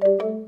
two, three.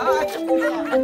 啊真的假的